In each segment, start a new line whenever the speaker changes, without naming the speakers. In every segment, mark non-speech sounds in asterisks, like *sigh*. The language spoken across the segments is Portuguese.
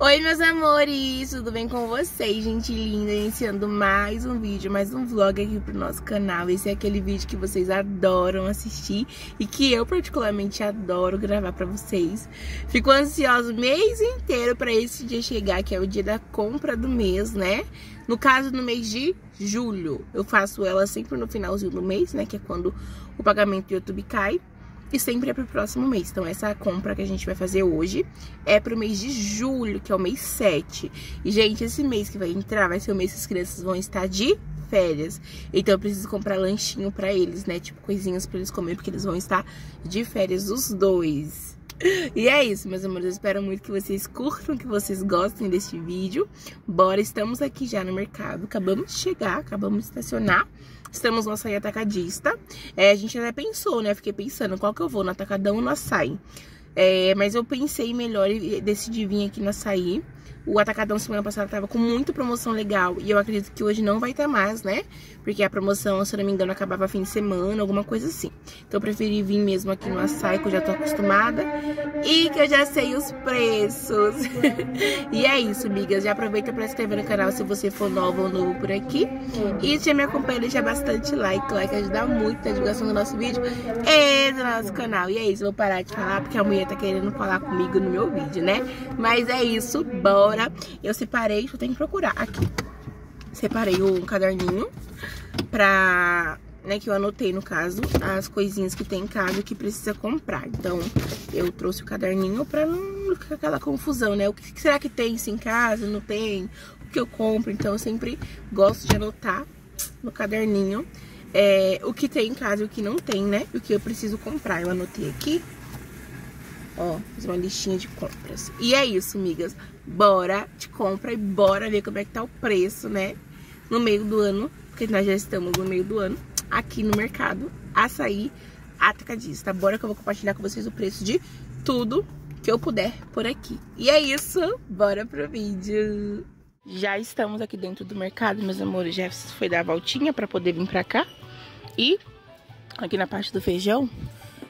Oi meus amores, tudo bem com vocês, gente linda? Iniciando mais um vídeo, mais um vlog aqui pro nosso canal Esse é aquele vídeo que vocês adoram assistir e que eu particularmente adoro gravar pra vocês Fico ansiosa o mês inteiro pra esse dia chegar, que é o dia da compra do mês, né? No caso, no mês de julho, eu faço ela sempre no finalzinho do mês, né? Que é quando o pagamento do YouTube cai e sempre é pro próximo mês. Então, essa compra que a gente vai fazer hoje é pro mês de julho, que é o mês 7. E, gente, esse mês que vai entrar vai ser o mês que as crianças vão estar de férias. Então, eu preciso comprar lanchinho pra eles, né? Tipo, coisinhas pra eles comer, porque eles vão estar de férias os dois. E é isso, meus amores. Eu espero muito que vocês curtam, que vocês gostem deste vídeo. Bora, estamos aqui já no mercado. Acabamos de chegar, acabamos de estacionar. Estamos no açaí atacadista. É, a gente até pensou, né? Fiquei pensando qual que eu vou, no atacadão ou no açaí. É, mas eu pensei melhor e decidi vir aqui no açaí. O Atacadão semana passada tava com muita promoção legal e eu acredito que hoje não vai ter mais, né? Porque a promoção, se eu não me engano, acabava fim de semana, alguma coisa assim. Então eu preferi vir mesmo aqui no açaí, que eu já tô acostumada e que eu já sei os preços. *laughs* e é isso, amigas. Já aproveita para se inscrever no canal se você for nova ou novo por aqui. E já me acompanha, deixa bastante like. Like ajuda muito na divulgação do nosso vídeo e do nosso canal. E é isso, vou parar de falar porque a mulher tá querendo falar comigo no meu vídeo, né? Mas é isso, bora agora eu separei, eu tenho que procurar aqui. Separei um caderninho pra, né, que eu anotei no caso, as coisinhas que tem em casa que precisa comprar. Então, eu trouxe o caderninho pra não ficar aquela confusão, né? O que será que tem isso em casa, não tem? O que eu compro? Então, eu sempre gosto de anotar no caderninho é, o que tem em casa e o que não tem, né? O que eu preciso comprar. Eu anotei aqui Ó, fiz uma listinha de compras. E é isso, migas. Bora de compra e bora ver como é que tá o preço, né? No meio do ano, porque nós já estamos no meio do ano, aqui no mercado, açaí atacadista. Bora que eu vou compartilhar com vocês o preço de tudo que eu puder por aqui. E é isso, bora pro vídeo. Já estamos aqui dentro do mercado, meus amores. Já foi dar a voltinha para poder vir pra cá. E aqui na parte do feijão,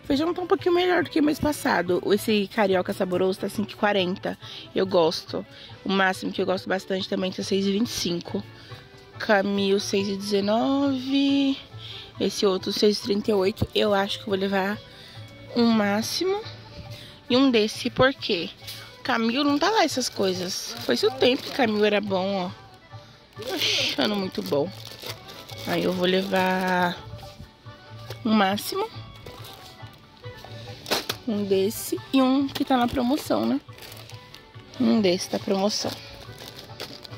feijão tá um pouquinho melhor do que mês passado. Esse carioca saboroso tá 5,40. Eu gosto. O máximo que eu gosto bastante também tá 6,25. Camil 6,19. Esse outro 6,38. Eu acho que vou levar um máximo. E um desse, por quê? Camil não tá lá essas coisas. Foi o tempo que Camil era bom, ó. Achando muito bom. Aí eu vou levar um máximo. Um desse e um que tá na promoção, né? Um desse da promoção.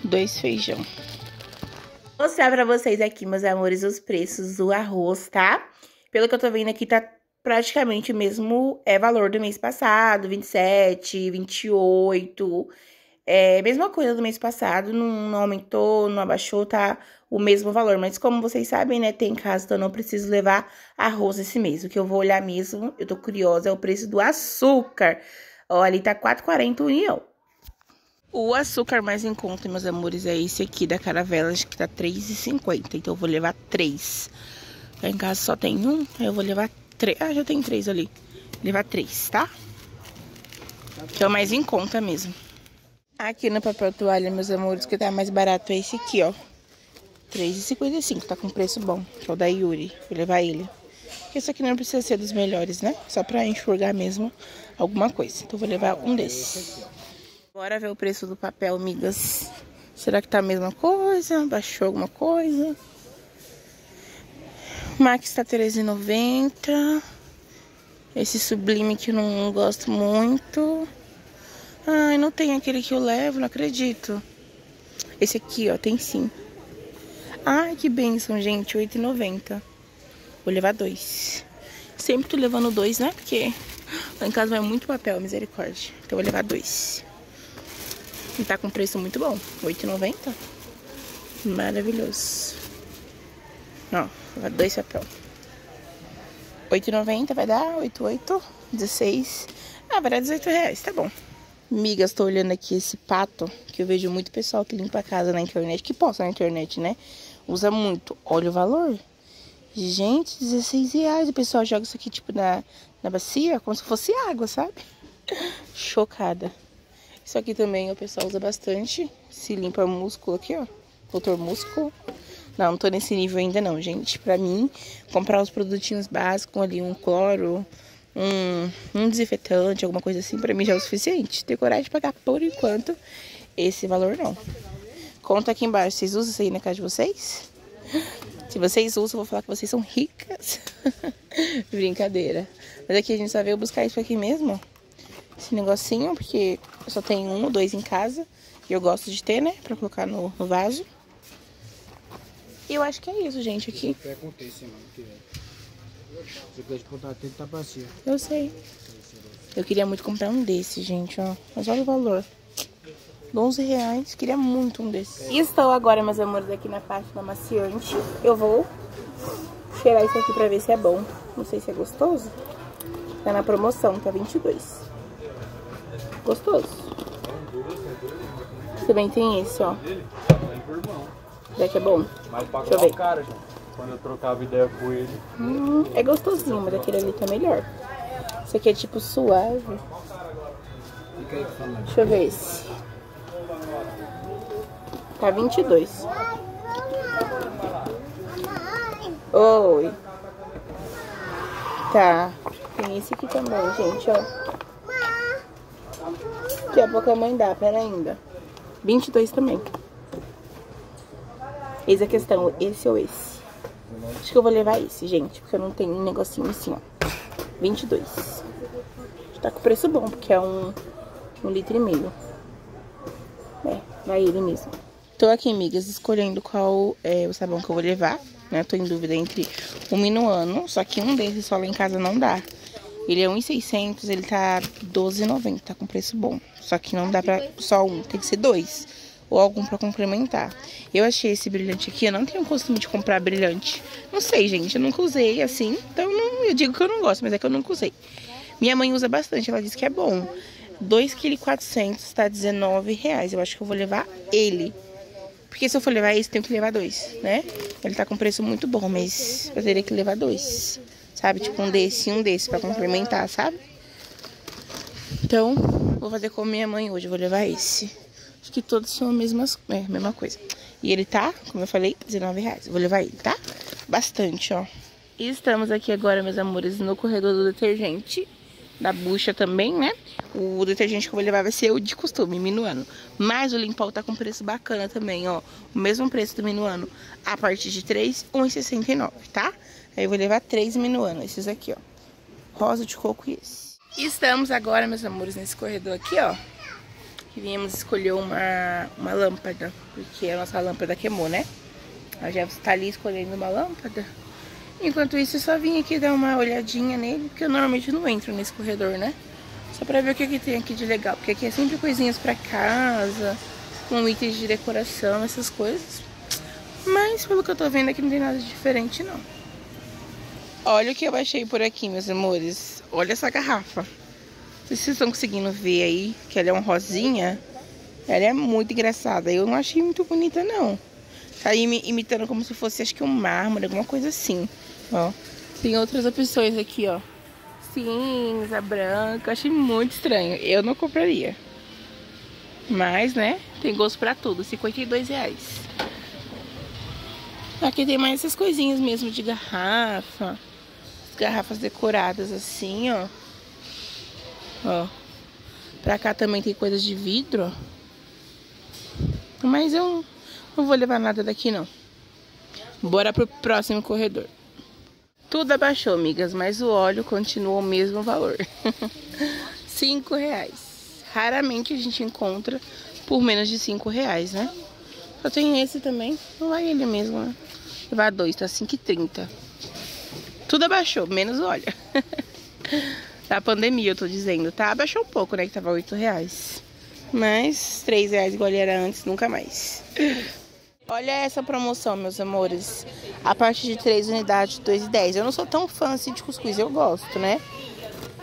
Dois feijão. Vou mostrar pra vocês aqui, meus amores, os preços do arroz, tá? Pelo que eu tô vendo aqui, tá praticamente o mesmo é, valor do mês passado, 27, 28. É, mesma coisa do mês passado, não, não aumentou, não abaixou, tá o mesmo valor. Mas como vocês sabem, né, tem casa, então eu não preciso levar arroz esse mês. O que eu vou olhar mesmo, eu tô curiosa, é o preço do açúcar. Ó, ali tá 4,40 união. O açúcar mais em conta, meus amores, é esse aqui da Caravela, acho que tá 3,50. Então eu vou levar três. Lá em casa só tem um, aí eu vou levar três. Ah, já tem três ali. Vou levar três, tá? Que é o mais em conta mesmo. Aqui no papel toalha, meus amores, que tá mais barato é esse aqui, ó. R$3,55, tá com preço bom. Que é o da Yuri. Vou levar ele. Esse aqui não precisa ser dos melhores, né? Só pra enxugar mesmo alguma coisa. Então vou levar um desses. Bora ver o preço do papel, migas. Será que tá a mesma coisa? Baixou alguma coisa? Max tá R$13,90. Esse sublime que eu não gosto muito. Ai, não tem aquele que eu levo, não acredito. Esse aqui, ó, tem sim. Ai, que bênção, gente, R$8,90. Vou levar dois. Sempre tô levando dois, né? Porque lá em casa vai muito papel, misericórdia. Então vou levar dois. E tá com preço muito bom. R$8,90. Maravilhoso. Ó, levar dois papel. R$8,90 vai dar 8,8, 16. Ah, vai dar 18 reais, tá bom. Migas, tô olhando aqui esse pato, que eu vejo muito pessoal que limpa a casa na internet, que posta na internet, né? Usa muito. Olha o valor. Gente, 16 reais. O pessoal joga isso aqui, tipo, na, na bacia, como se fosse água, sabe? *laughs* Chocada. Isso aqui também o pessoal usa bastante. Se limpa músculo aqui, ó. Doutor Músculo. Não, não tô nesse nível ainda não, gente. Pra mim, comprar os produtinhos básicos ali, um cloro, um, um desinfetante, alguma coisa assim, pra mim já é o suficiente. Ter coragem de pagar por enquanto esse valor não. Conta aqui embaixo, vocês usam isso aí na casa de vocês? Se vocês usam, eu vou falar que vocês são ricas. *laughs* Brincadeira. Mas aqui a gente só veio buscar isso aqui mesmo, Esse negocinho, porque eu só tenho um ou dois em casa. E eu gosto de ter, né? Pra colocar no, no vaso. E eu acho que é isso, gente, aqui. Eu sei. Eu queria muito comprar um desse, gente, ó. Mas olha o valor. 11 reais. Queria muito um desses. E estou agora, meus amores, aqui na parte da maciante. Eu vou cheirar isso aqui pra ver se é bom. Não sei se é gostoso. Tá na promoção, tá 22. Gostoso. Também tem esse, ó. Será que é bom? Deixa eu ver.
Quando eu trocava ideia com ele.
Hum, é gostosinho, mas aquele ali tá melhor. Esse aqui é tipo suave. Deixa eu ver esse. Tá 22. Oi. Tá. Tem esse aqui também, gente, ó. Daqui a pouco a mãe dá, pera ainda. 22 também. Eis a questão, esse ou esse. Acho que eu vou levar esse, gente, porque eu não tenho um negocinho assim, ó. 22. Tá com preço bom, porque é um, um litro e meio. É, vai ele mesmo. Tô aqui, amigas, escolhendo qual é o sabão que eu vou levar, né? Tô em dúvida entre o Minuano, só que um desses só lá em casa não dá. Ele é 1,600, ele tá 12,90, tá com preço bom. Só que não dá pra só um, tem que ser dois. Ou algum pra complementar. Eu achei esse brilhante aqui, eu não tenho costume de comprar brilhante. Não sei, gente, eu nunca usei assim. Então não, eu digo que eu não gosto, mas é que eu nunca usei. Minha mãe usa bastante, ela disse que é bom. 2,4 kg tá R$19,00. Eu acho que eu vou levar ele. Porque se eu for levar esse, tenho que levar dois, né? Ele tá com preço muito bom, mas eu teria que levar dois. Sabe? Tipo um desse e um desse pra complementar, sabe? Então, vou fazer com minha mãe hoje. Vou levar esse. Que todos são a mesma, é, mesma coisa. E ele tá, como eu falei, R$19,00. Vou levar ele, tá? Bastante, ó. E estamos aqui agora, meus amores, no corredor do detergente da bucha também, né? O detergente que eu vou levar vai ser o de costume, Minuano. Mas o Limpol tá com preço bacana também, ó. O mesmo preço do Minuano, a partir de 3, 1,69, tá? Aí eu vou levar três Minuano, esses aqui, ó. Rosa de coco e esse. E estamos agora, meus amores, nesse corredor aqui, ó. Viemos escolher uma, uma lâmpada, porque a nossa lâmpada queimou, né? A já está ali escolhendo uma lâmpada. Enquanto isso, eu só vim aqui dar uma olhadinha nele, porque eu normalmente não entro nesse corredor, né? Só pra ver o que, que tem aqui de legal, porque aqui é sempre coisinhas pra casa, com itens de decoração, essas coisas. Mas, pelo que eu tô vendo aqui, não tem nada diferente, não. Olha o que eu achei por aqui, meus amores. Olha essa garrafa. Vocês estão conseguindo ver aí, que ela é um rosinha. Ela é muito engraçada. Eu não achei muito bonita, não. Tá imitando como se fosse, acho que um mármore, alguma coisa assim. Ó. Tem outras opções aqui, ó. Cinza, branco. Achei muito estranho. Eu não compraria. Mas, né? Tem gosto pra tudo. 52 reais. Aqui tem mais essas coisinhas mesmo de garrafa. Garrafas decoradas assim, ó. Ó. Pra cá também tem coisas de vidro. Mas eu não vou levar nada daqui, não. Bora pro próximo corredor. Tudo abaixou, amigas, mas o óleo continua o mesmo valor. *laughs* cinco reais. Raramente a gente encontra por menos de cinco reais, né? Só tem esse também. Não vai ele mesmo, né? Levar dois, tá 5,30. Tudo abaixou, menos o óleo. *laughs* da pandemia, eu tô dizendo, tá? Abaixou um pouco, né? Que tava oito reais. Mas três reais igual era antes, nunca mais. *laughs* Olha essa promoção, meus amores. A partir de 3 unidades, 2,10. Eu não sou tão fã assim de cuscuz, eu gosto, né?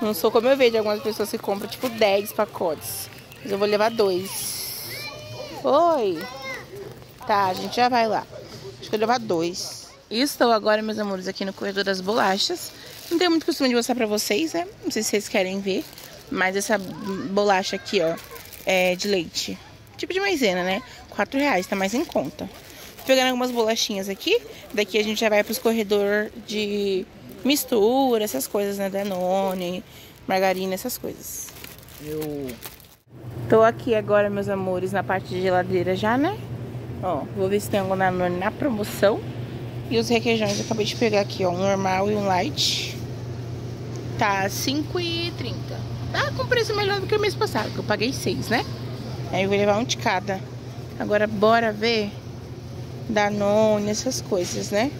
Não sou como eu vejo algumas pessoas que compram tipo 10 pacotes. Mas eu vou levar dois. Oi! Tá, a gente já vai lá. Acho que eu vou levar dois. E estou agora, meus amores, aqui no corredor das bolachas. Não tenho muito costume de mostrar pra vocês, né? Não sei se vocês querem ver. Mas essa bolacha aqui, ó, é, de leite. Tipo de maisena, né? 4 reais, tá mais em conta. Tô pegando algumas bolachinhas aqui. Daqui a gente já vai pros corredor de mistura, essas coisas, né? Danone, margarina, essas coisas. Eu tô aqui agora, meus amores, na parte de geladeira já, né? Ó, vou ver se tem algum Danone na promoção. E os requeijões eu acabei de pegar aqui, ó, um normal e um light. Tá R$5,30. Tá com preço melhor do que o mês passado, que eu paguei 6, né? Aí eu vou levar um de cada. Agora bora ver Danone, essas coisas, né?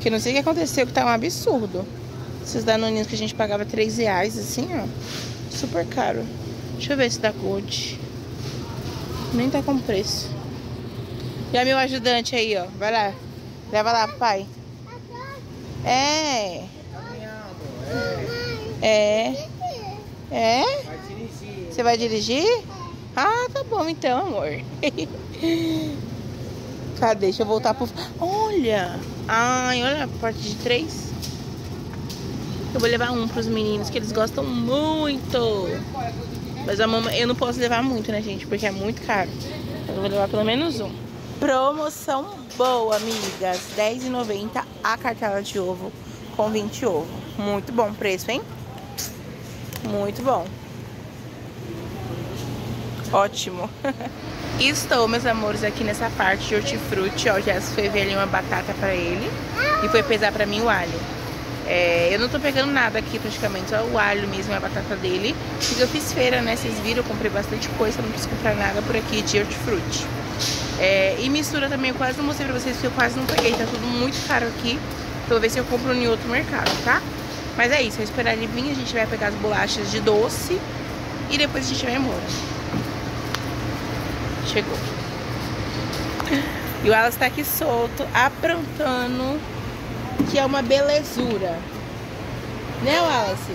Que não sei o que aconteceu, que tá um absurdo. Esses Danoninhos que a gente pagava 3 reais, assim, ó. Super caro. Deixa eu ver se dá Gold. Nem tá com preço. E a meu ajudante aí, ó. Vai lá. Leva lá, pai. É. É. É? Você vai dirigir? Ah, tá bom então, amor. *laughs* Cadê? Deixa eu voltar pro... Olha! Ai, olha a parte de três. Eu vou levar um pros meninos, que eles gostam muito. Mas a mamãe... Eu não posso levar muito, né, gente? Porque é muito caro. Eu vou levar pelo menos um. Promoção boa, amigas. R$10,90 a cartela de ovo com 20 ovo. Muito bom preço, hein? Muito bom. Ótimo. *laughs* Estou, meus amores, aqui nessa parte de hortifruti, ó. Já ver ali uma batata pra ele. E foi pesar pra mim o alho. É, eu não tô pegando nada aqui praticamente, só o alho mesmo a batata dele. Eu fiz feira, né? Vocês viram, eu comprei bastante coisa, não preciso comprar nada por aqui de hortifruti. É, e mistura também, eu quase não mostrei pra vocês, porque eu quase não peguei. Tá tudo muito caro aqui. Então vou ver se eu compro em outro mercado, tá? Mas é isso, vou esperar ele vir, a gente vai pegar as bolachas de doce e depois a gente vai embora. Chegou. E o Alas tá aqui solto, aprontando, que é uma belezura. Né, Wallace?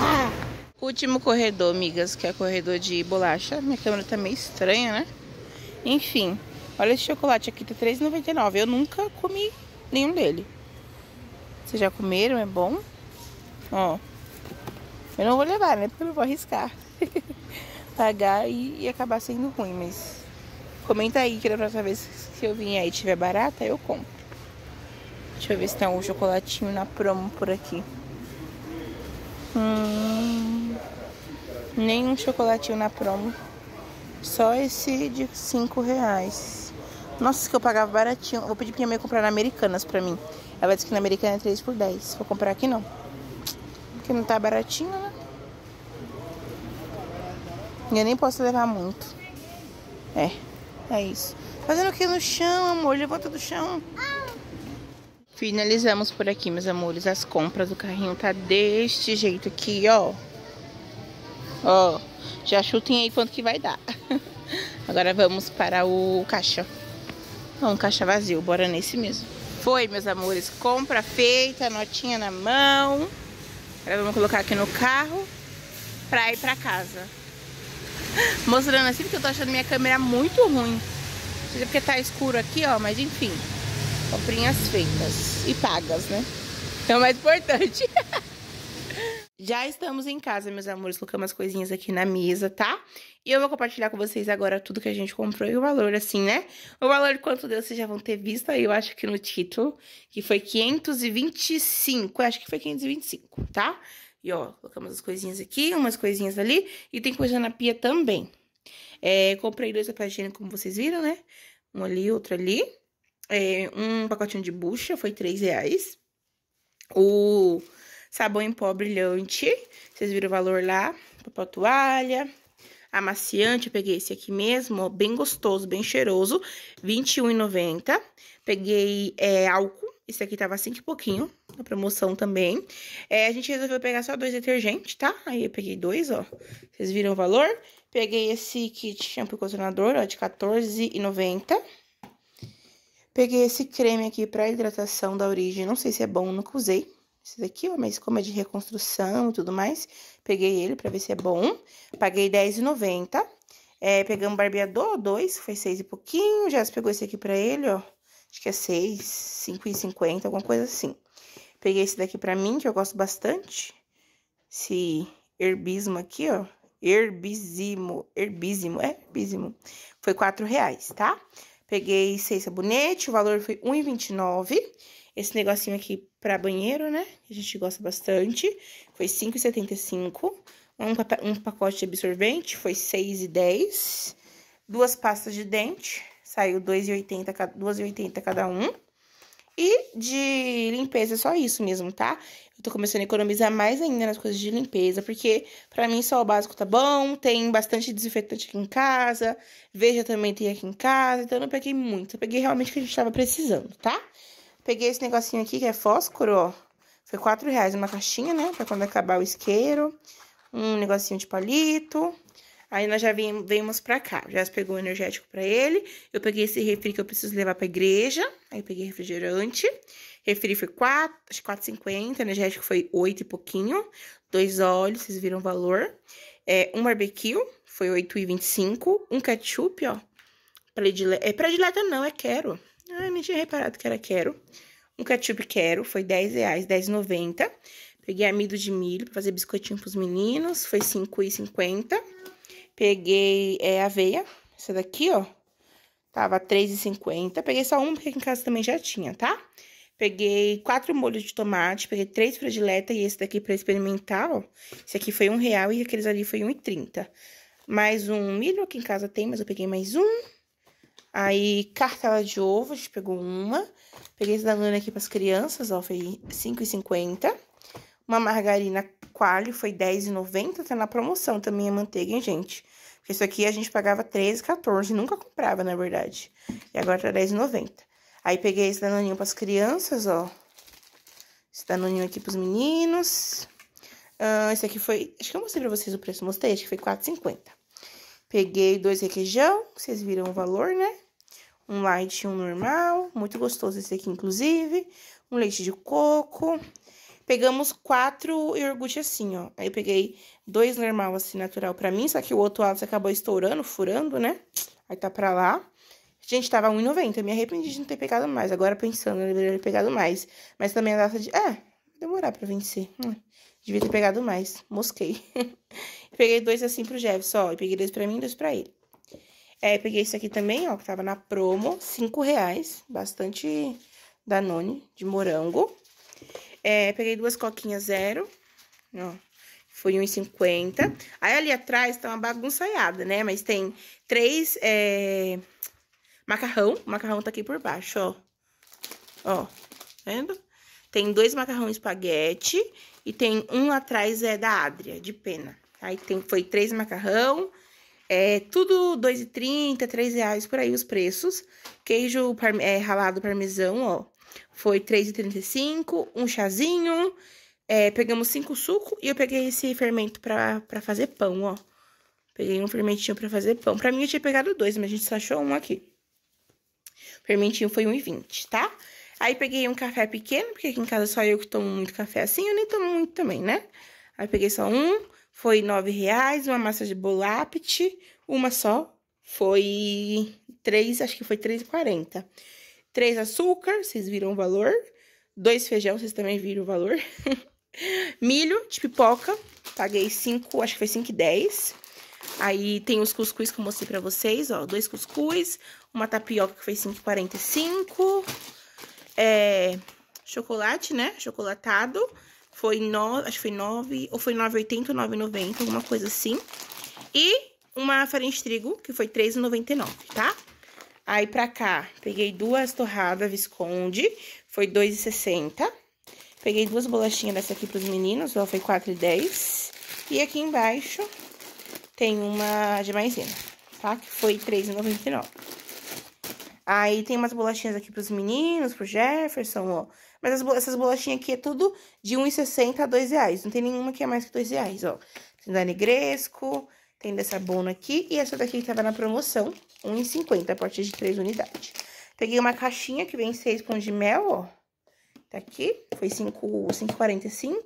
É. *laughs* último corredor, amigas, que é corredor de bolacha. Minha câmera tá meio estranha, né? Enfim, olha esse chocolate aqui, tá R$3,99. Eu nunca comi nenhum dele. Vocês já comeram? É bom? Ó. Eu não vou levar, né? Porque eu não vou arriscar. *laughs* Pagar e, e, acabar sendo ruim, mas... Comenta aí que da próxima vez que eu vim aí tiver barata, eu compro. Deixa eu ver se tem algum chocolatinho na promo por aqui. Hum, nenhum chocolatinho na promo. Só esse de 5 reais. Nossa, que eu pagava baratinho. Vou pedir pra minha mãe comprar na Americanas pra mim. Ela disse que na Americana é 3 por 10. Vou comprar aqui não. Porque não tá baratinho, né? E eu nem posso levar muito. É, é isso. Fazendo o que no chão, amor? Levanta do chão. Finalizamos por aqui, meus amores. As compras do carrinho tá deste jeito aqui, ó. Ó, já chutem aí quanto que vai dar. *laughs* Agora vamos para o caixa. Um caixa vazio, bora nesse mesmo. Foi, meus amores, compra feita, notinha na mão. Agora vamos colocar aqui no carro pra ir pra casa. *laughs* Mostrando assim, porque eu tô achando minha câmera muito ruim. Seja porque tá escuro aqui, ó, mas enfim. Comprinhas feitas e pagas, né? É o mais importante. *laughs* Já estamos em casa, meus amores. Colocamos as coisinhas aqui na mesa, tá? E eu vou compartilhar com vocês agora tudo que a gente comprou e o valor, assim, né? O valor de quanto deu, vocês já vão ter visto aí, eu acho que no título, que foi 525. Eu acho que foi 525, tá? E, ó, colocamos as coisinhas aqui, umas coisinhas ali. E tem coisa na pia também. É, comprei dois papéis como vocês viram, né? Um ali, outro ali. É, um pacotinho de bucha, foi 3 reais. O Sabão em pó brilhante. Vocês viram o valor lá. Papel toalha. Amaciante, eu peguei esse aqui mesmo, ó, bem gostoso, bem cheiroso. R$21,90. Peguei é, álcool. Esse aqui tava cinco e pouquinho, na promoção também. É, a gente resolveu pegar só dois detergentes, tá? Aí eu peguei dois, ó. Vocês viram o valor? Peguei esse kit shampoo condicionador, ó, de R$14,90. Peguei esse creme aqui pra hidratação da origem. Não sei se é bom, nunca usei. Esse daqui, ó, mas como é de reconstrução e tudo mais, peguei ele pra ver se é bom. Paguei R$10,90. É, pegamos barbeador, dois, foi seis e pouquinho. Já pegou esse aqui pra ele, ó. Acho que é seis, cinco e cinquenta, alguma coisa assim. Peguei esse daqui pra mim, que eu gosto bastante. Esse herbismo aqui, ó. Herbisimo, herbísimo, é herbísimo. Foi quatro reais, tá? Peguei seis sabonete, o valor foi R$1,29. Esse negocinho aqui pra banheiro, né? A gente gosta bastante. Foi R$5,75. Um, um pacote de absorvente foi R$6,10. Duas pastas de dente, saiu R$2,80 cada um. E de limpeza, só isso mesmo, tá? Eu tô começando a economizar mais ainda nas coisas de limpeza, porque pra mim só o básico tá bom, tem bastante desinfetante aqui em casa, veja também tem aqui em casa, então eu não peguei muito, eu peguei realmente o que a gente tava precisando, tá? Peguei esse negocinho aqui que é fósforo, ó, foi quatro reais uma caixinha, né, pra quando acabar o isqueiro, um negocinho de palito, Aí nós já viemos pra cá, já pegou o energético pra ele. Eu peguei esse refri que eu preciso levar pra igreja. Aí peguei refrigerante. Refri foi 4, acho que 4,50. Energético foi 8 e pouquinho. Dois óleos, vocês viram o valor. É, um barbecue, foi 8,25. Um ketchup, ó. Predileta, é predileta não, é quero. Ah, nem tinha reparado que era quero. Um ketchup quero, foi 10 reais, 10,90. Peguei amido de milho pra fazer biscoitinho pros meninos, foi 5,50. Peguei é, aveia, essa daqui, ó. Tava R$3,50. Peguei só uma, porque aqui em casa também já tinha, tá? Peguei quatro molhos de tomate, peguei três predileta e esse daqui pra experimentar, ó. Esse aqui foi um real e aqueles ali foi R$1,30. Mais um milho aqui em casa tem, mas eu peguei mais um. Aí, cartela de ovo, a gente pegou uma. Peguei esse da Luna aqui pras crianças, ó, foi R$5,50. Uma margarina Quali foi R$10,90, tá na promoção também a manteiga, hein, gente? Porque isso aqui a gente pagava R$13,14, nunca comprava, na verdade. E agora tá R$10,90. Aí peguei esse danoninho pras crianças, ó. Esse danoninho aqui pros meninos. Uh, esse aqui foi... Acho que eu mostrei pra vocês o preço, mostrei? Acho que foi R$4,50. Peguei dois requeijão, vocês viram o valor, né? Um light e um normal, muito gostoso esse aqui, inclusive. Um leite de coco. Pegamos quatro iogurte assim, ó. Aí eu peguei dois normal, assim, natural pra mim, só que o outro alto acabou estourando, furando, né? Aí tá pra lá. Gente, tava 1,90. Me arrependi de não ter pegado mais. Agora pensando, eu deveria ter pegado mais. Mas também a data de... É, demorar pra vencer. Hum, devia ter pegado mais. Mosquei. *laughs* peguei dois assim pro Jefferson, ó. E peguei dois pra mim e dois pra ele. É, peguei esse aqui também, ó, que tava na promo. Cinco reais. Bastante Danone de morango. É, peguei duas coquinhas zero, ó, foi R$1,50. Aí ali atrás tá uma bagunçaiada, né? Mas tem três é, macarrão, o macarrão tá aqui por baixo, ó. Ó, vendo? Tem dois macarrão espaguete e tem um atrás é da Adria, de pena. Aí tem, foi três macarrão, é tudo R$2,30, R$3,00 por aí os preços. Queijo é, ralado parmesão, ó, foi R$3,35, um chazinho, é, pegamos cinco suco e eu peguei esse fermento pra, pra fazer pão, ó. Peguei um fermentinho pra fazer pão. Pra mim eu tinha pegado dois, mas a gente só achou um aqui. O fermentinho foi R$1,20, tá? Aí peguei um café pequeno, porque aqui em casa só eu que tomo muito café assim, eu nem tomo muito também, né? Aí peguei só um, foi R$9,00, uma massa de bolapt, uma só, foi três, acho que foi R$3,40. Três açúcar, vocês viram o valor. Dois feijão, vocês também viram o valor. *laughs* Milho de pipoca, paguei cinco, acho que foi cinco e dez. Aí tem os cuscuz que eu mostrei pra vocês, ó. Dois cuscuz, uma tapioca que foi 5,45. É, chocolate, né? Chocolatado. Foi no, acho que foi 9, ou foi 9,80 ou 9,90, alguma coisa assim. E uma farinha de trigo, que foi 3,99, tá? Aí pra cá, peguei duas torradas Visconde, foi R$2,60. Peguei duas bolachinhas dessa aqui pros meninos, ó, foi R$4,10. E aqui embaixo tem uma de maisena, tá? Que foi R$3,99. Aí tem umas bolachinhas aqui pros meninos, pro Jefferson, ó. Mas as, essas bolachinhas aqui é tudo de R$1,60 a R$2,00. Não tem nenhuma que é mais que R$2,00, ó. Tem da Negresco, tem dessa bona aqui e essa daqui que tava na promoção, R$1,50 a partir de 3 unidades. Peguei uma caixinha que vem 6 pão de mel, ó. Tá aqui, foi 5,45.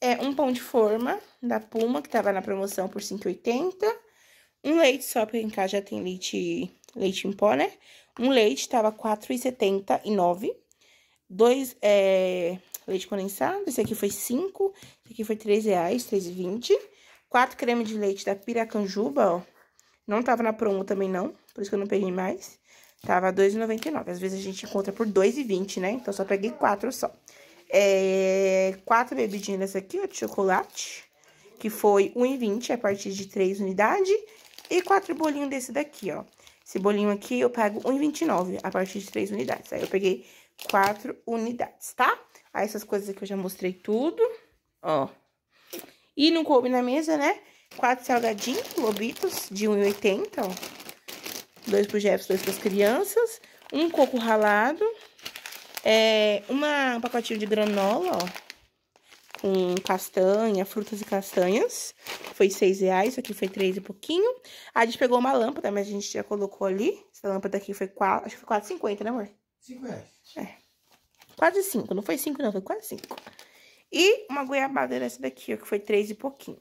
É um pão de forma da Puma, que tava na promoção por 5,80. Um leite só, porque em casa já tem leite, leite em pó, né? Um leite tava 4,79. Dois, é, leite condensado, esse aqui foi 5, Esse aqui foi 3 reais, 3,20. Quatro creme de leite da Piracanjuba, ó. Não tava na promo também, não. Por isso que eu não peguei mais. Tava R$2,99. Às vezes a gente encontra por R$2,20, né? Então, só peguei quatro só. É... Quatro bebidinhas dessa aqui, ó, de chocolate. Que foi R$1,20 a partir de três unidades. E quatro bolinhos desse daqui, ó. Esse bolinho aqui eu pago R$1,29 a partir de três unidades. Aí eu peguei quatro unidades, tá? Aí essas coisas aqui eu já mostrei tudo, ó. E não coube na mesa, né? Quatro salgadinhos, lobitos, de 1,80, ó. Dois pro Jefferson, dois pras crianças. Um coco ralado. É, uma, um pacotinho de granola, ó com castanha, frutas e castanhas. Foi seis reais, isso aqui foi três e pouquinho. a gente pegou uma lâmpada, mas a gente já colocou ali. Essa lâmpada aqui foi quatro, acho que foi 4,50, né, amor?
Cinco reais.
É. Quase cinco, não foi cinco não, foi quase cinco. E uma goiabada dessa daqui, ó, que foi três e pouquinho.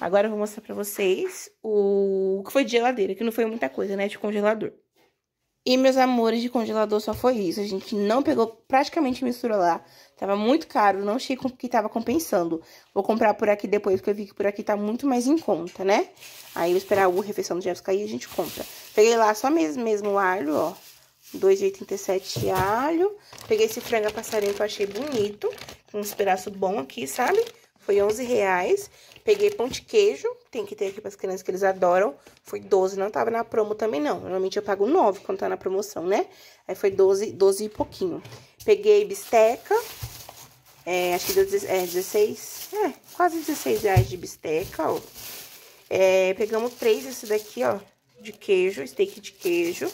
Agora eu vou mostrar pra vocês o que foi de geladeira, que não foi muita coisa, né, de congelador. E, meus amores, de congelador só foi isso. A gente não pegou praticamente mistura lá. Tava muito caro, não achei que tava compensando. Vou comprar por aqui depois, porque eu vi que por aqui tá muito mais em conta, né? Aí eu esperar o refeição do Jefferson cair e a gente compra. Peguei lá só mesmo, mesmo o alho, ó. 2,87 alho. Peguei esse frango passarinho que eu achei bonito. Com uns pedaços bons aqui, sabe? Foi 11 reais. Peguei pão de queijo, tem que ter aqui para as crianças que eles adoram. Foi 12, não tava na promo também não. Normalmente eu pago 9 quando tá na promoção, né? Aí foi 12, 12 e pouquinho. Peguei bisteca, é, acho que deu é, 16, é, quase 16 reais de bisteca, ó. É, pegamos três esse daqui, ó, de queijo, steak de queijo.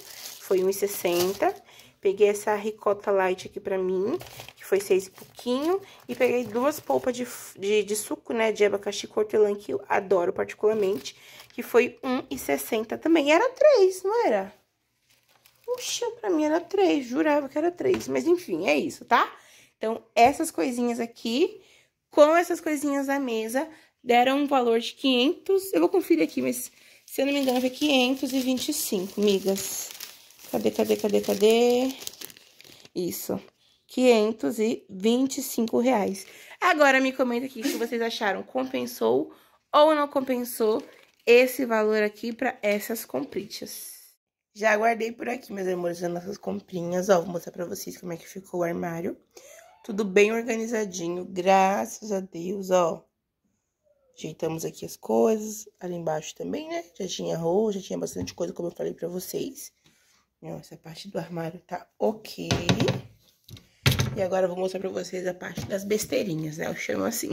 Foi 1,60. Peguei essa ricota light aqui pra mim, que foi seis e pouquinho. E peguei duas polpas de, de, de suco, né, de abacaxi cortelã, que eu adoro particularmente, que foi R$1,60 também. E era três, não era? Puxa, pra mim era três, jurava que era três. Mas enfim, é isso, tá? Então, essas coisinhas aqui, com essas coisinhas da mesa, deram um valor de 500... Eu vou conferir aqui, mas se eu não me engano foi 525, migas. Cadê, cadê, cadê, cadê? Isso. 525 reais. Agora, me comenta aqui se vocês acharam compensou ou não compensou esse valor aqui para essas compritas. Já guardei por aqui, meus amores, as nossas comprinhas. Ó, vou mostrar pra vocês como é que ficou o armário. Tudo bem organizadinho, graças a Deus, ó. Ajeitamos aqui as coisas, ali embaixo também, né? Já tinha arroz, já tinha bastante coisa, como eu falei pra vocês. Essa parte do armário tá ok. E agora eu vou mostrar pra vocês a parte das besteirinhas, né? Eu chamo assim.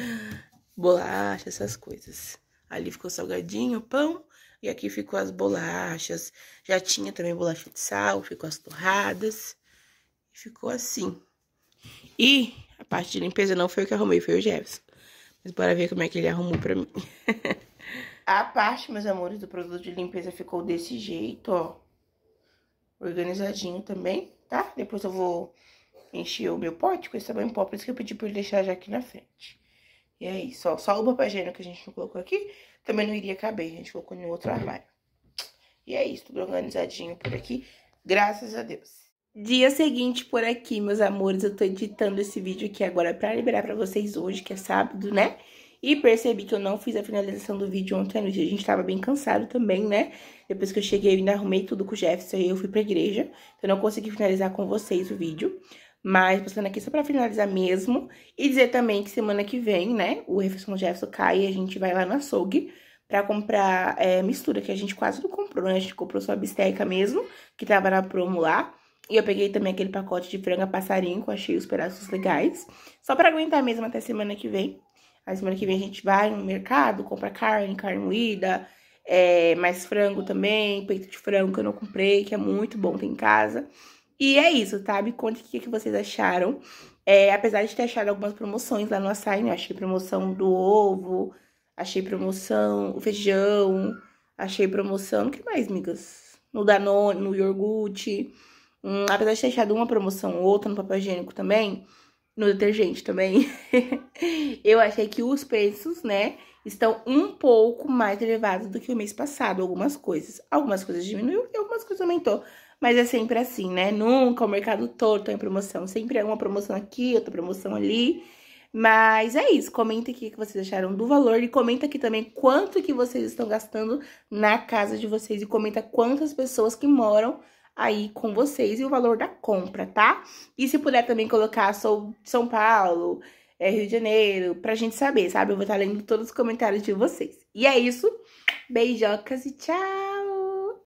*laughs* Bolacha, essas coisas. Ali ficou salgadinho, pão. E aqui ficou as bolachas. Já tinha também bolacha de sal, ficou as torradas. Ficou assim. E a parte de limpeza não foi o que arrumei, foi o Jefferson. Mas bora ver como é que ele arrumou pra mim. *laughs* a parte, meus amores, do produto de limpeza ficou desse jeito, ó organizadinho também, tá? Depois eu vou encher o meu pote com esse tamanho pó, por isso que eu pedi pra ele deixar já aqui na frente. E é isso, ó. Só o papel higiênico que a gente não colocou aqui, também não iria caber, a gente colocou em outro armário. E é isso, tudo organizadinho por aqui, graças a Deus. Dia seguinte por aqui, meus amores, eu tô editando esse vídeo aqui agora pra liberar pra vocês hoje, que é sábado, né? E percebi que eu não fiz a finalização do vídeo ontem à noite. A gente tava bem cansado também, né? Depois que eu cheguei, eu ainda arrumei tudo com o Jefferson e eu fui pra igreja. Então, não consegui finalizar com vocês o vídeo. Mas, postando aqui só pra finalizar mesmo. E dizer também que semana que vem, né? O Refeição Jefferson cai e a gente vai lá na açougue pra comprar é, mistura, que a gente quase não comprou, né? A gente comprou só a bisteca mesmo, que tava na promo lá. E eu peguei também aquele pacote de franga passarinho, que eu achei os pedaços legais. Só pra aguentar mesmo até semana que vem. A semana que vem a gente vai no mercado, compra carne, carne moída, é, mais frango também, peito de frango que eu não comprei, que é muito bom ter em casa. E é isso, tá? Me conte o que, que vocês acharam. É, apesar de ter achado algumas promoções lá no açaí, né? Achei promoção do ovo, achei promoção o feijão, achei promoção... O que mais, migas? No Danone, no iogurte. Hum, apesar de ter achado uma promoção ou outra no papel higiênico também no detergente também. *laughs* eu achei que os preços, né, estão um pouco mais elevados do que o mês passado, algumas coisas. Algumas coisas diminuiu e algumas coisas aumentou. Mas é sempre assim, né? Nunca o mercado todo tá em promoção. Sempre é uma promoção aqui, outra promoção ali. Mas é isso, comenta aqui o que vocês acharam do valor e comenta aqui também quanto que vocês estão gastando na casa de vocês e comenta quantas pessoas que moram aí com vocês e o valor da compra, tá? E se puder também colocar sou São Paulo, é, Rio de Janeiro, pra gente saber, sabe? Eu vou estar lendo todos os comentários de vocês. E é isso. Beijocas e tchau!